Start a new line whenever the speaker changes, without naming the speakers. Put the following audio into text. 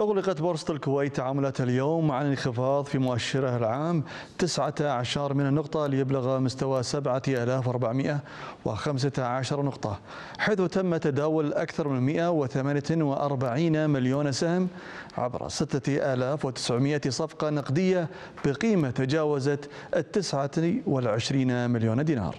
أغلقت بورصة الكويت تعاملات اليوم عن انخفاض في مؤشره العام 19 من النقطة ليبلغ مستوى 7415 نقطة حيث تم تداول أكثر من 148 مليون سهم عبر 6900 صفقة نقدية بقيمة تجاوزت ال 29 مليون دينار.